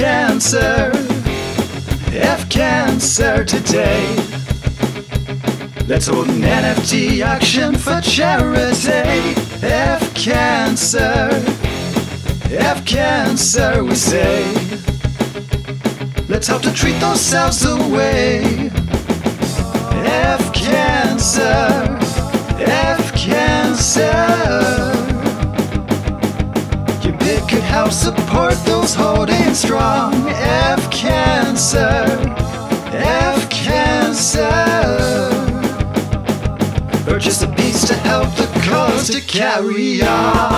cancer, F cancer today. Let's hold an NFT auction for charity. F cancer, F cancer, we say. Let's help to treat cells away. F cancer, F cancer. Help support those holding strong. F cancer, F cancer. Just a piece to help the cause to carry on.